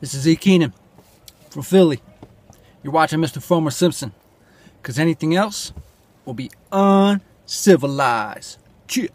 This is E. Keenan from Philly. You're watching Mr. Foamer Simpson. Because anything else will be uncivilized. Cheer.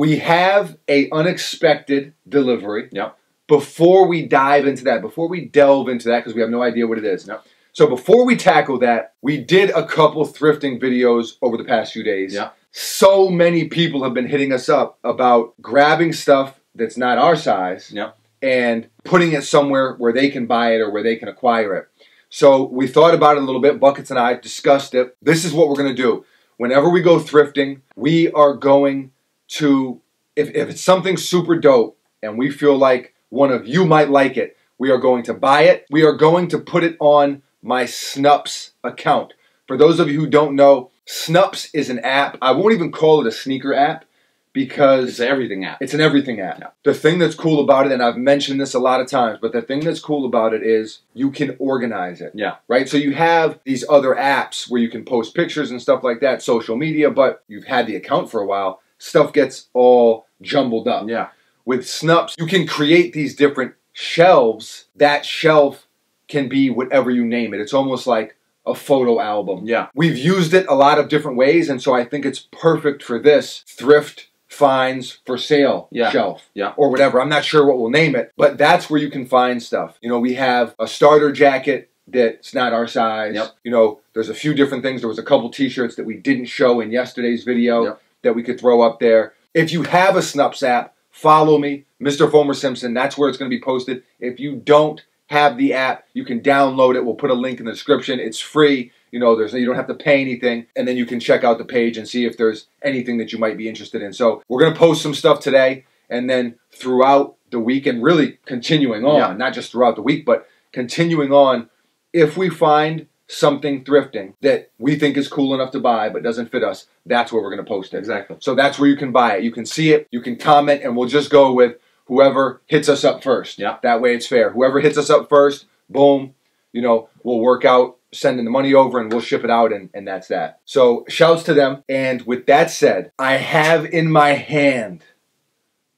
We have a unexpected delivery. Yep. Before we dive into that, before we delve into that, because we have no idea what it is. Yep. So before we tackle that, we did a couple thrifting videos over the past few days. Yeah. So many people have been hitting us up about grabbing stuff that's not our size Yep. and putting it somewhere where they can buy it or where they can acquire it. So we thought about it a little bit. Buckets and I discussed it. This is what we're going to do. Whenever we go thrifting, we are going to, if, if it's something super dope and we feel like one of you might like it, we are going to buy it. We are going to put it on my Snupps account. For those of you who don't know, Snupps is an app. I won't even call it a sneaker app because It's an everything app. it's an everything app. The thing that's cool about it, and I've mentioned this a lot of times, but the thing that's cool about it is you can organize it. Yeah. Right? So you have these other apps where you can post pictures and stuff like that, social media, but you've had the account for a while, stuff gets all jumbled up. Yeah. With Snupps, you can create these different shelves. That shelf can be whatever you name it. It's almost like a photo album. Yeah. We've used it a lot of different ways, and so I think it's perfect for this thrift finds for sale Yeah. shelf. Yeah. Or whatever. I'm not sure what we'll name it, but that's where you can find stuff. You know, we have a starter jacket that's not our size. Yep. You know, there's a few different things. There was a couple t-shirts that we didn't show in yesterday's video Yep. That we could throw up there. If you have a Snupps app, follow me, Mr. Foamer Simpson. That's where it's going to be posted. If you don't have the app, you can download it. We'll put a link in the description. It's free. You know, there's you don't have to pay anything, and then you can check out the page and see if there's anything that you might be interested in. So we're gonna post some stuff today, and then throughout the week, and really continuing on, Yeah. not just throughout the week, but continuing on. If we find something thrifting that we think is cool enough to buy but doesn't fit us, that's where we're gonna post it. Exactly. So that's where you can buy it. You can see it, you can comment, and we'll just go with whoever hits us up first. Yeah. That way it's fair. Whoever hits us up first, boom, you know, we'll work out sending the money over and we'll ship it out and, and that's that. So shouts to them. And with that said, I have in my hand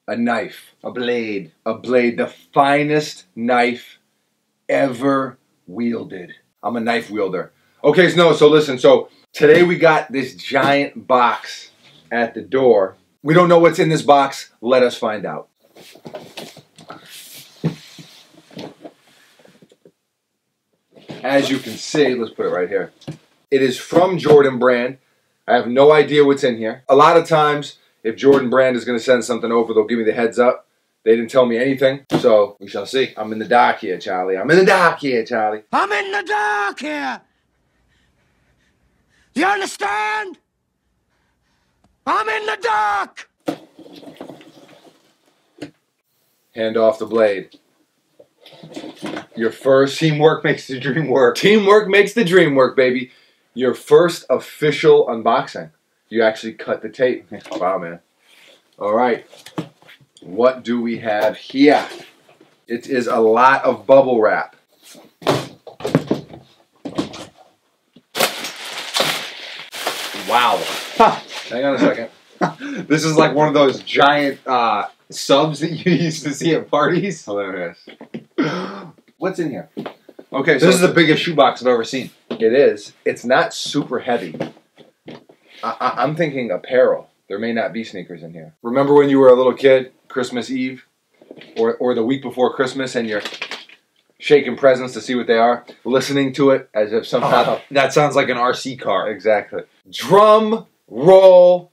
a knife, A blade. a blade, the finest knife ever wielded. I'm a knife wielder. Okay, so no, so listen, so today we got this giant box at the door. We don't know what's in this box. Let us find out. As you can see, let's put it right here. It is from Jordan Brand. I have no idea what's in here. A lot of times, if Jordan Brand is going to send something over, they'll give me the heads up. They didn't tell me anything, so we shall see. I'm in the dark here, Charlie. I'm in the dark here, Charlie. I'm in the dark here. You understand? I'm in the dark. Hand off the blade. Your first Teamwork makes the dream work. teamwork makes the dream work, baby. Your first official unboxing. You actually cut the tape. Wow, man. All right. What do we have here? It is a lot of bubble wrap. Wow. Hang on a second. this is like one of those giant uh, subs that you used to see at parties. Hilarious. What's in here? Okay, so This is the biggest shoebox I've ever seen. It is. It's not super heavy. I, I, I'm thinking apparel. There may not be sneakers in here. Remember when you were a little kid, Christmas Eve, or or the week before Christmas, and you're shaking presents to see what they are, listening to it as if somehow. that sounds like an RC car. Exactly. Drum roll.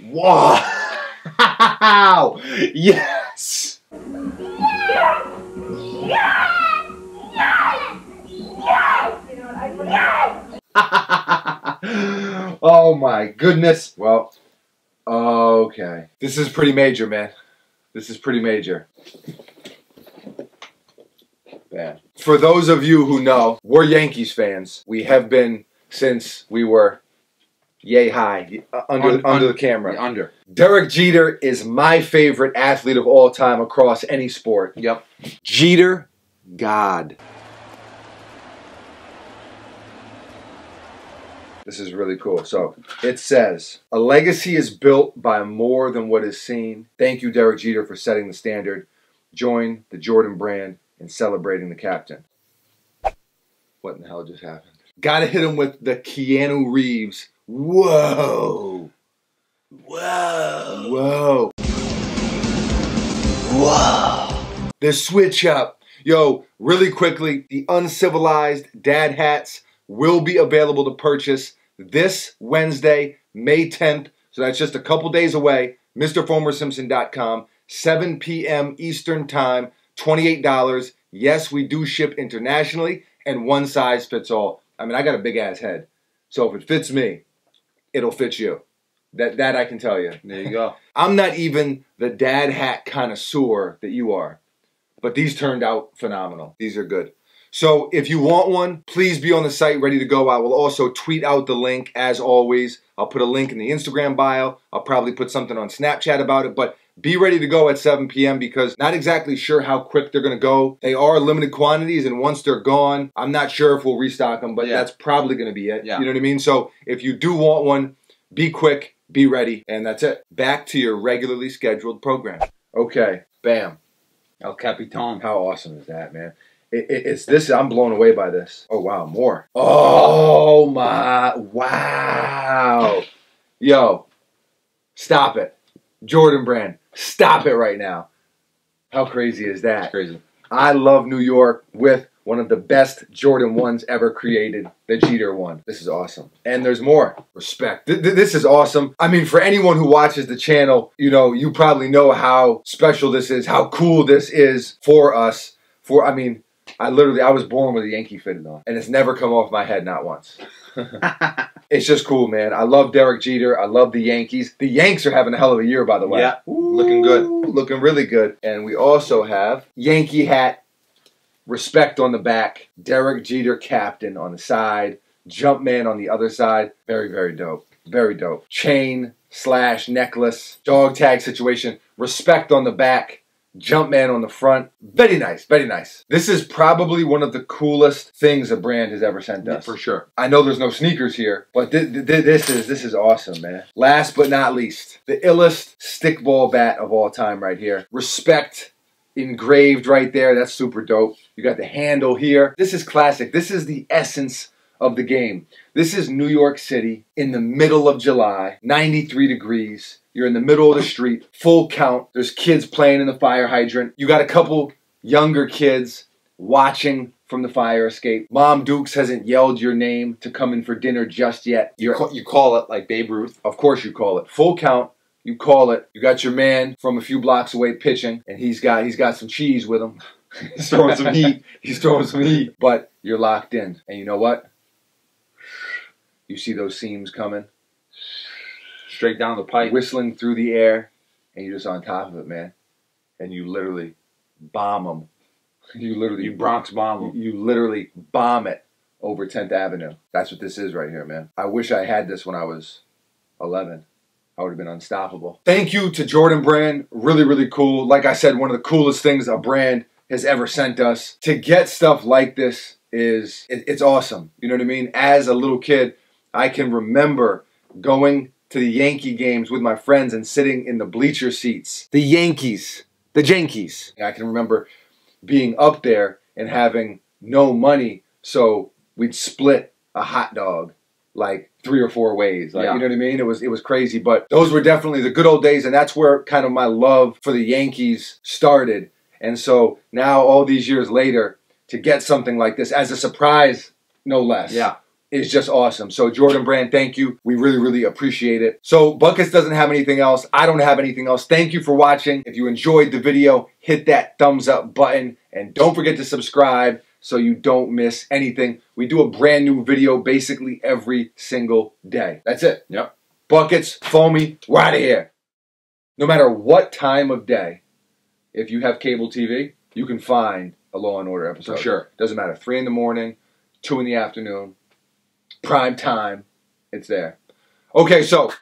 Wow! yes! Oh my goodness. Well, okay. This is pretty major, man. This is pretty major. Bad. For those of you who know, we're Yankees fans. We have been since we were yay high uh, under Un- under the camera. Under. Derek Jeter is my favorite athlete of all time across any sport. Yep. Jeter, God. This is really cool. So it says, A legacy is built by more than what is seen. Thank you, Derek Jeter, for setting the standard. Join the Jordan brand in celebrating the captain. What in the hell just happened? Gotta hit him with the Keanu Reeves. Whoa. Whoa. Whoa. Whoa. The switch up. Yo, really quickly, the uncivilized dad hats will be available to purchase this Wednesday, May 10th. So that's just a couple days away. MrFoamerSimpson.com, 7 p.m. Eastern Time, $28. Yes, we do ship internationally, and one size fits all. I mean, I got a big ass head. So if it fits me, it'll fit you. That, that I can tell you. There you go. I'm not even the dad hat connoisseur that you are, but these turned out phenomenal. These are good. So if you want one, please be on the site ready to go. I will also tweet out the link as always. I'll put a link in the Instagram bio. I'll probably put something on Snapchat about it, but be ready to go at 7 p.m. because not exactly sure how quick they're going to go. They are limited quantities, and once they're gone, I'm not sure if we'll restock them, but Yeah. that's probably going to be it. Yeah. You know what I mean? So if you do want one, be quick, be ready, and that's it. Back to your regularly scheduled program. Okay, bam. El Capitan. How awesome is that, man? It, it, it's this. I'm blown away by this. Oh wow, more. Oh, oh my, wow. Yo, stop it, Jordan Brand. Stop it right now. How crazy is That's that? crazy. I love New York with one of the best Jordan ones ever created, the Jeter one. This is awesome. And there's more. Respect. Th- th- this is awesome. I mean, for anyone who watches the channel, you know, you probably know how special this is, how cool this is for us. For, I mean, I literally, I was born with a Yankee fitted on, and it's never come off my head, not once. It's just cool, man. I love Derek Jeter. I love the Yankees. The Yanks are having a hell of a year, by the way. Yeah, looking good. Looking really good. And we also have Yankee hat, respect on the back, Derek Jeter captain on the side, Jumpman on the other side. Very, very dope. Very dope. Chain slash necklace, dog tag situation, respect on the back. Jumpman on the front. Very nice, very nice. This is probably one of the coolest things a brand has ever sent us. For sure. I know there's no sneakers here, but thi- thi- this is this is awesome, man. Last but not least, the illest stickball bat of all time, right here. Respect engraved right there. That's super dope. You got the handle here. This is classic. This is the essence of the game. This is New York City in the middle of July, 93 degrees. You're in the middle of the street, full count. There's kids playing in the fire hydrant. You got a couple younger kids watching from the fire escape. Mom Dukes hasn't yelled your name to come in for dinner just yet. You you call it like Babe Ruth. of course, you call it full count. You call it. You got your man from a few blocks away pitching, and he's got he's got some cheese with him. he's throwing some heat. He's throwing some heat. But you're locked in, and you know what? You see those seams coming, Straight down the pipe. whistling through the air, and you're just on top of it, man. And you literally bomb them. You literally You Bronx bomb You, 'em. you literally bomb it over 10th Avenue. That's what this is right here, man. I wish I had this when I was 11. I would have been unstoppable. Thank you to Jordan Brand. Really, really cool. Like I said, one of the coolest things a brand has ever sent us. To get stuff like this is, it- it's awesome. You know what I mean? As a little kid, I can remember going to the Yankee games with my friends and sitting in the bleacher seats. The Yankees, the Yankees. I can remember being up there and having no money, so we'd split a hot dog like three or four ways. Like Yeah. you know what I mean? It was it was crazy, but those were definitely the good old days, and that's where kind of my love for the Yankees started. And so now, all these years later, to get something like this as a surprise, no less Yeah. Is just awesome. So Jordan Brand, thank you. We really, really appreciate it. So Buckets doesn't have anything else. I don't have anything else. Thank you for watching. If you enjoyed the video, hit that thumbs up button and don't forget to subscribe so you don't miss anything. We do a brand new video basically every single day. That's it. Yep. Buckets, Foamie, we're out of here. No matter what time of day, if you have cable TV, you can find a Law and Order episode. For sure. Doesn't matter. Three in the morning, two in the afternoon, prime time, it's there. Okay, so